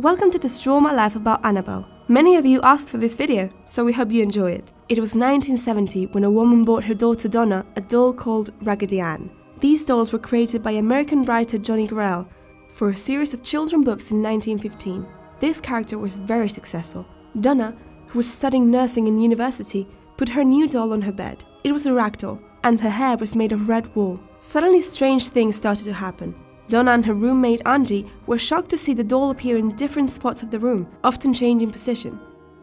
Welcome to the My Life about Annabelle. Many of you asked for this video, so we hope you enjoy it. It was 1970 when a woman bought her daughter Donna a doll called Raggedy Ann. These dolls were created by American writer Johnny Gruelle for a series of children books in 1915. This character was very successful. Donna, who was studying nursing in university, put her new doll on her bed. It was a rag doll, and her hair was made of red wool. Suddenly strange things started to happen. Donna and her roommate Angie were shocked to see the doll appear in different spots of the room, often changing position.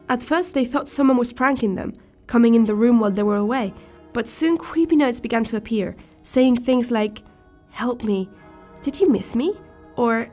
At first, they thought someone was pranking them, coming in the room while they were away, but soon creepy notes began to appear, saying things like, Help me, did you miss me? Or,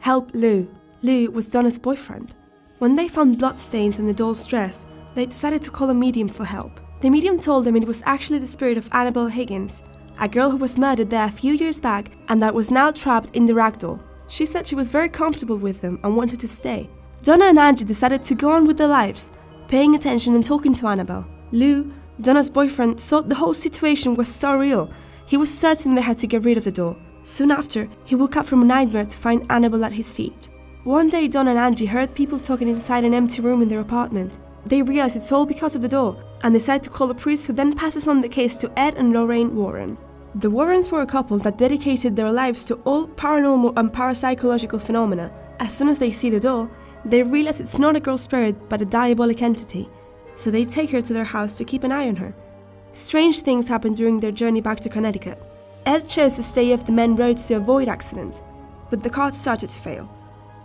Help Lou. Lou was Donna's boyfriend. When they found bloodstains on the doll's dress, they decided to call a medium for help. The medium told them it was actually the spirit of Annabelle Higgins, a girl who was murdered there a few years back and that was now trapped in the ragdoll. She said she was very comfortable with them and wanted to stay. Donna and Angie decided to go on with their lives, paying attention and talking to Annabelle. Lou, Donna's boyfriend, thought the whole situation was so real. He was certain they had to get rid of the doll. Soon after, he woke up from a nightmare to find Annabelle at his feet. One day, Donna and Angie heard people talking inside an empty room in their apartment. They realized it's all because of the doll and decide to call a priest who then passes on the case to Ed and Lorraine Warren. The Warrens were a couple that dedicated their lives to all paranormal and parapsychological phenomena. As soon as they see the doll, they realize it's not a girl spirit but a diabolic entity, so they take her to their house to keep an eye on her. Strange things happen during their journey back to Connecticut. Ed chose to stay off the main roads to avoid accident, but the car started to fail.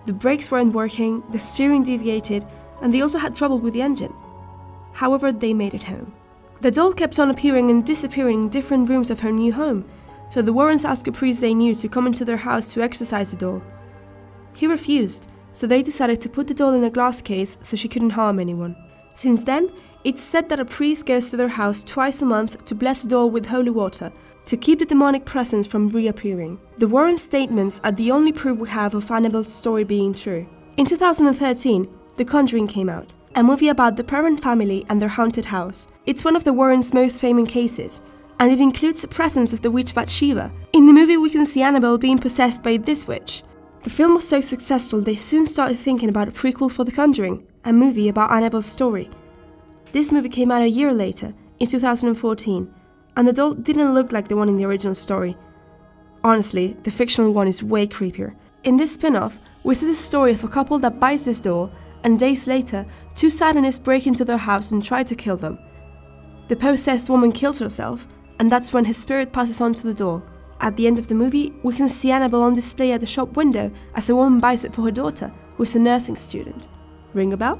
The brakes weren't working, the steering deviated, and they also had trouble with the engine. However, they made it home. The doll kept on appearing and disappearing in different rooms of her new home, so the Warrens asked a priest they knew to come into their house to exorcise the doll. He refused, so they decided to put the doll in a glass case so she couldn't harm anyone. Since then, it's said that a priest goes to their house twice a month to bless the doll with holy water to keep the demonic presence from reappearing. The Warren statements are the only proof we have of Annabelle's story being true. In 2013, The Conjuring came out a movie about the Perron family and their haunted house. It's one of the Warrens' most famous cases, and it includes the presence of the witch Bathsheba. In the movie, we can see Annabelle being possessed by this witch. The film was so successful, they soon started thinking about a prequel for The Conjuring, a movie about Annabelle's story. This movie came out a year later, in 2014, and the doll didn't look like the one in the original story. Honestly, the fictional one is way creepier. In this spin off, we see the story of a couple that buys this doll and days later, two Satanists break into their house and try to kill them. The possessed woman kills herself, and that's when his spirit passes on to the doll. At the end of the movie, we can see Annabelle on display at the shop window as a woman buys it for her daughter, who is a nursing student. Ring a bell?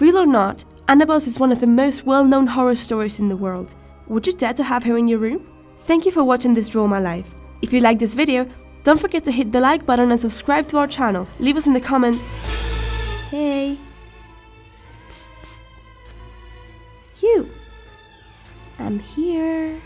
Real or not, Annabelle's is one of the most well known horror stories in the world. Would you dare to have her in your room? Thank you for watching this Draw My Life. If you liked this video, don't forget to hit the like button and subscribe to our channel. Leave us in the comment Hey. I'm here.